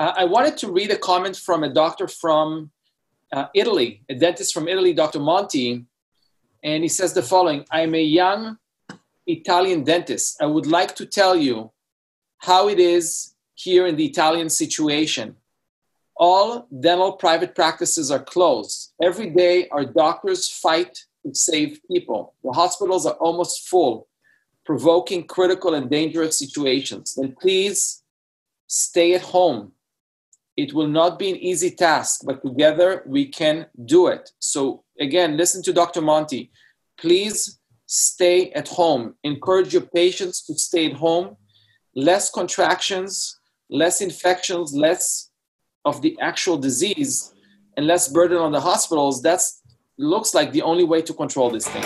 Uh, I wanted to read a comment from a doctor from uh, Italy, a dentist from Italy, Dr. Monti, and he says the following I'm a young Italian dentist. I would like to tell you how it is here in the Italian situation. All dental private practices are closed. Every day, our doctors fight to save people. The hospitals are almost full, provoking critical and dangerous situations. Then please stay at home. It will not be an easy task, but together we can do it. So, again, listen to Dr. Monti. Please stay at home. Encourage your patients to stay at home. Less contractions, less infections, less of the actual disease, and less burden on the hospitals. That's looks like the only way to control this thing.